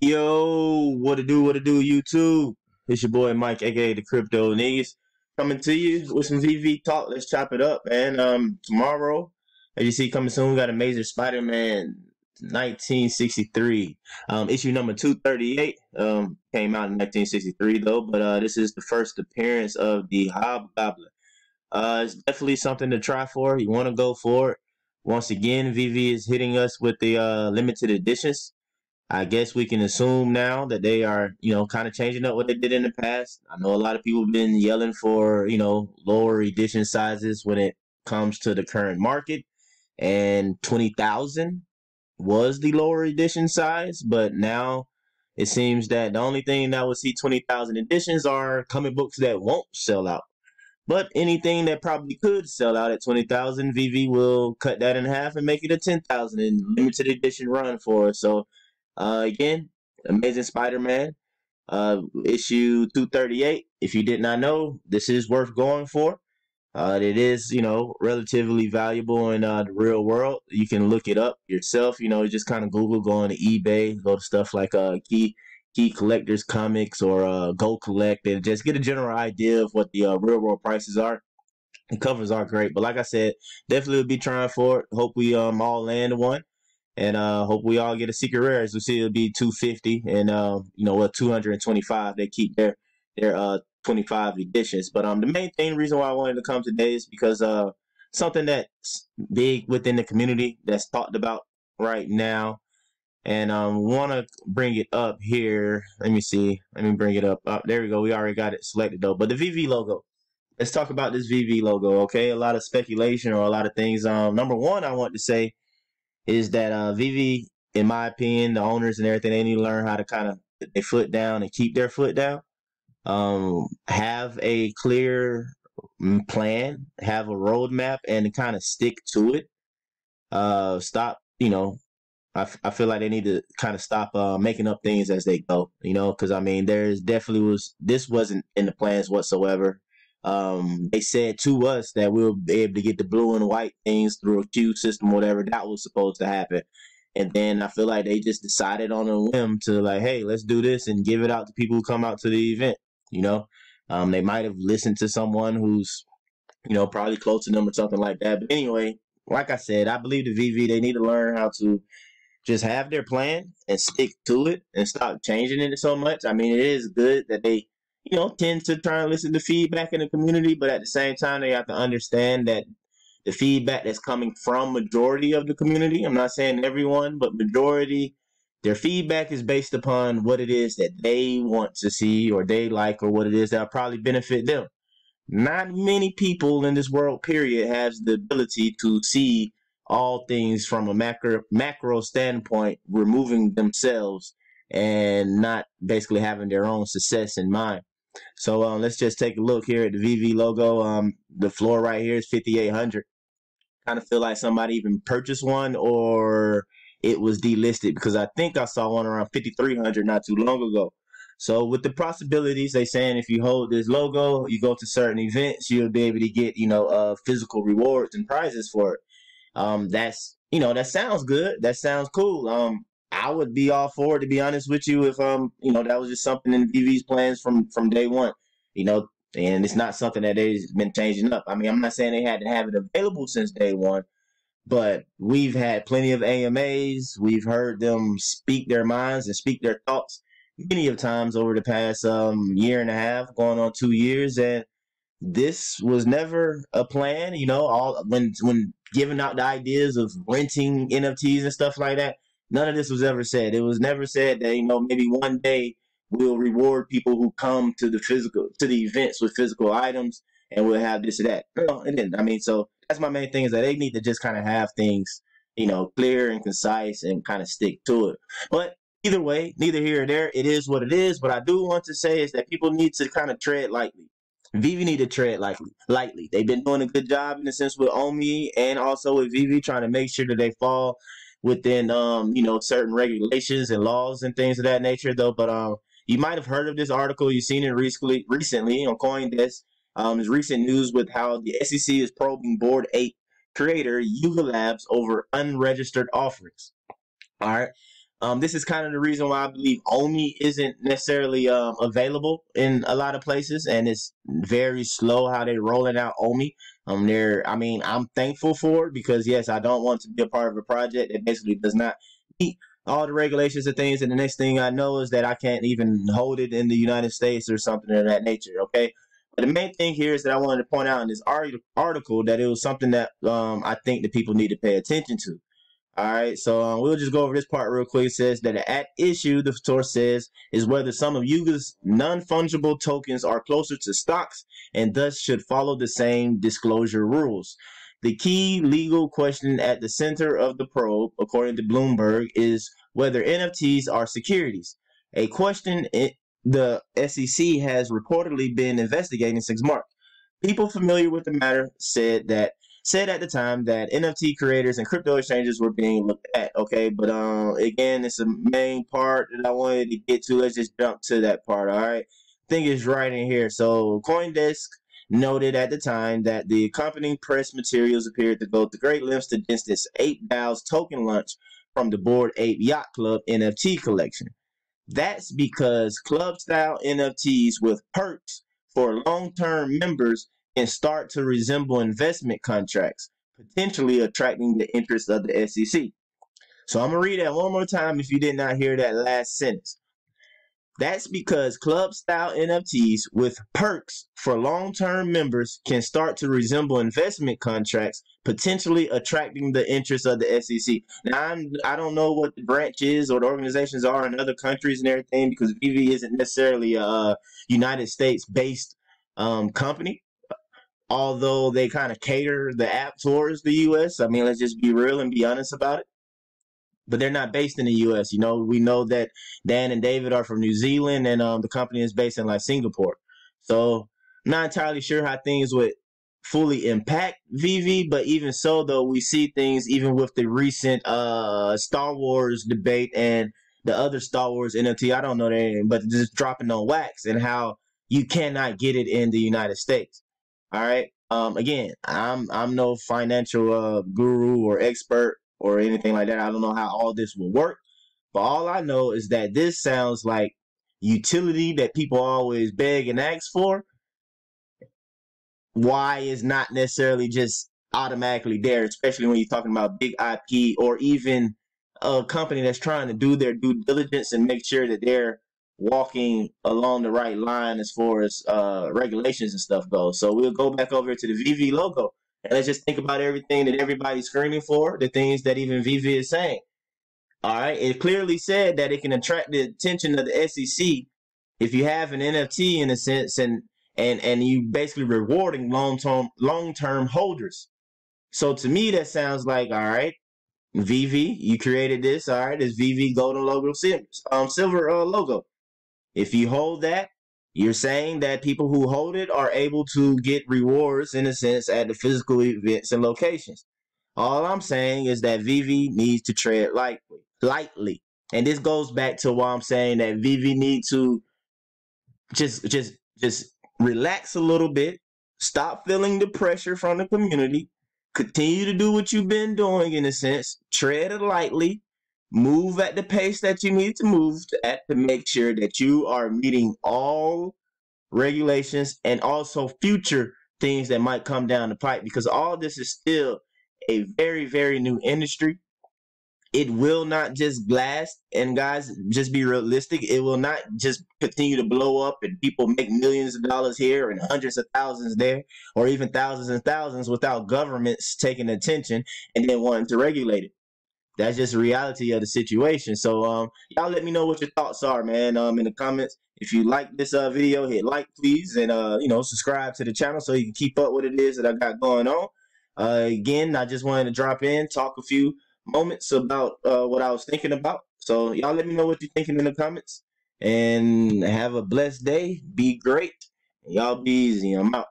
Yo, what to do, what to do, YouTube? It's your boy Mike, aka the Crypto Negus, coming to you with some VeVe talk. Let's chop it up, man. Um, tomorrow, as you see coming soon, we got Amazing Spider-Man 1963. Um, issue number 238. Um, came out in 1963 though, but uh, this is the first appearance of the Hobgoblin. Uh, it's definitely something to try for. You want to go for it. Once again, VeVe is hitting us with the uh, limited editions. I guess we can assume now that they are, you know, kind of changing up what they did in the past. I know a lot of people have been yelling for, you know, lower edition sizes when it comes to the current market. And 20,000 was the lower edition size, but now it seems that the only thing that will see 20,000 editions are comic books that won't sell out. But anything that probably could sell out at 20,000, VeVe will cut that in half and make it a 10,000 in limited edition run for us. So uh, again, Amazing Spider-Man, uh, issue 238. If you did not know, this is worth going for. Uh, it is, you know, relatively valuable in uh, the real world. You can look it up yourself. You know, just kind of Google, go on to eBay, go to stuff like uh, Key Key Collectors Comics or uh, Go Collect, and just get a general idea of what the uh, real world prices are. The covers are great, but like I said, definitely will be trying for it. Hope we um all land one and uh hope we all get a secret rare. As we see, it'll be 250 and uh, you know what 225. They keep their their uh 25 editions. But um the main thing reason why I wanted to come today is because uh something that's big within the community that's talked about right now. And um want to bring it up here. Let me see. Let me bring it up. Oh, there we go. We already got it selected though. But the VeVe logo. Let's talk about this VeVe logo, okay? A lot of speculation or a lot of things. Um number one I want to say is that uh, VeVe, in my opinion, the owners and everything, they need to learn how to kind of put their foot down and keep their foot down. Um, have a clear mm, plan, have a roadmap, and kind of stick to it. Uh, stop, you know, I, I feel like they need to kind of stop uh, making up things as they go, you know, because I mean, there's definitely was this wasn't in the plans whatsoever. Um, they said to us that we'll be able to get the blue and white things through a queue system, whatever that was supposed to happen. And then I feel like they just decided on a whim to like, hey, let's do this and give it out to people who come out to the event. You know, um, they might have listened to someone who's, you know, probably close to them or something like that. But anyway, like I said, I believe the VeVe they need to learn how to just have their plan and stick to it and stop changing it so much. I mean, it is good that they you know, tend to try and listen to feedback in the community, but at the same time, they have to understand that the feedback that's coming from majority of the community, I'm not saying everyone, but majority, their feedback is based upon what it is that they want to see or they like or what it is that'll probably benefit them. Not many people in this world, period, has the ability to see all things from a macro macro standpoint, removing themselves and not basically having their own success in mind. So um, let's just take a look here at the VeVe logo. Um, the floor right here is 5800. Kind of feel like somebody even purchased one or it was delisted because I think I saw one around 5300 not too long ago. So with the possibilities, they saying if you hold this logo, you go to certain events, you'll be able to get you know uh, physical rewards and prizes for it. Um, that's you know that sounds good. That sounds cool. Um, I would be all for it to be honest with you if um you know that was just something in VeVe's plans from from day one. You know, and it's not something that they've been changing up. I mean, I'm not saying they had to have it available since day one, but we've had plenty of AMAs. We've heard them speak their minds and speak their thoughts many of times over the past um year and a half, going on two years, and this was never a plan. You know, all when when giving out the ideas of renting NFTs and stuff like that None of this was ever said. It was never said that, you know, maybe one day we'll reward people who come to the physical to the events with physical items and we'll have this or that. No, then I mean, so that's my main thing is that they need to just kind of have things, you know, clear and concise and kind of stick to it. But either way, neither here or there, it is what it is. But I do want to say is that people need to kind of tread lightly. VeVe need to tread lightly. Lightly, they've been doing a good job in a sense with Omi and also with VeVe, trying to make sure that they fall within um you know certain regulations and laws and things of that nature though but um you might have heard of this article. You've seen it recently recently on coindesk. Um there's recent news with how the sec is probing Bored Ape creator yuga labs over unregistered offerings. All right. Um, this is kind of the reason why I believe OMI isn't necessarily um, available in a lot of places, and it's very slow how they're rolling out OMI. Um, there, I mean, I'm thankful for it because yes, I don't want to be a part of a project that basically does not meet all the regulations and things. And the next thing I know is that I can't even hold it in the United States or something of that nature. Okay. But the main thing here is that I wanted to point out in this article that it was something that um, I think that people need to pay attention to. All right, so um, we'll just go over this part real quick. It says that at issue, the source says, is whether some of Yuga's non-fungible tokens are closer to stocks and thus should follow the same disclosure rules. The key legal question at the center of the probe, according to Bloomberg, is whether NFTs are securities. A question the SEC has reportedly been investigating since March. People familiar with the matter said that said at the time that NFT creators and crypto exchanges were being looked at. Okay, but um, again, it's the main part that I wanted to get to. Let's just jump to that part. All right, thing is right in here. So CoinDesk noted at the time that the accompanying press materials appeared to go to great lengths to distance Ape DAO's token launch from the Bored Ape Yacht Club NFT collection. That's because club style NFTs with perks for long term members can start to resemble investment contracts, potentially attracting the interest of the SEC. So I'm going to read that one more time if you did not hear that last sentence. That's because club style NFTs with perks for long term members can start to resemble investment contracts, potentially attracting the interest of the SEC. Now, I'm, I don't know what the branches or the organizations are in other countries and everything because VeVe isn't necessarily a United States based um, company. Although they kind of cater the app towards the US. I mean, let's just be real and be honest about it but they're not based in the U.S. You know, we know that Dan and David are from New Zealand, and um, the company is based in like Singapore. So, not entirely sure how things would fully impact VeVe, but even so, though, we see things even with the recent uh, Star Wars debate and the other Star Wars NFT. I don't know their name, but just dropping on wax and how you cannot get it in the United States. All right. Um, again, I'm I'm no financial uh, guru or expert or anything like that. I don't know how all this will work, but all I know is that this sounds like utility that people always beg and ask for. Why is not necessarily just automatically there, especially when you're talking about big IP or even a company that's trying to do their due diligence and make sure that they're walking along the right line as far as uh, regulations and stuff goes. So we'll go back over to the VeVe logo. And let's just think about everything that everybody's screaming for, the things that even VeVe is saying. All right. It clearly said that it can attract the attention of the SEC if you have an NFT in a sense and and and you basically rewarding long term long term holders. So to me that sounds like all right, VeVe, you created this, all right, it's VeVe golden logo um silver uh, logo. If you hold that, you're saying that people who hold it are able to get rewards in a sense at the physical events and locations. All I'm saying is that VeVe needs to tread lightly, lightly. And this goes back to why I'm saying that VeVe needs to just just just relax a little bit, stop feeling the pressure from the community, continue to do what you've been doing in a sense, tread it lightly, move at the pace that you need to move at to make sure that you are meeting all regulations and also future things that might come down the pipe because all this is still a very very new industry. It will not just blast and guys just be realistic it will not just continue to blow up and people make millions of dollars here and hundreds of thousands there or even thousands and thousands without governments taking attention and then wanting to regulate it that's just reality of the situation. So um, y'all let me know what your thoughts are, man. Um, in the comments. If you like this uh video, hit like please, and uh, you know, subscribe to the channel so you can keep up what it is that I got going on. Uh, again, I just wanted to drop in, talk a few moments about uh what I was thinking about. So y'all let me know what you're thinking in the comments, and have a blessed day. Be great. Y'all be easy. I'm out.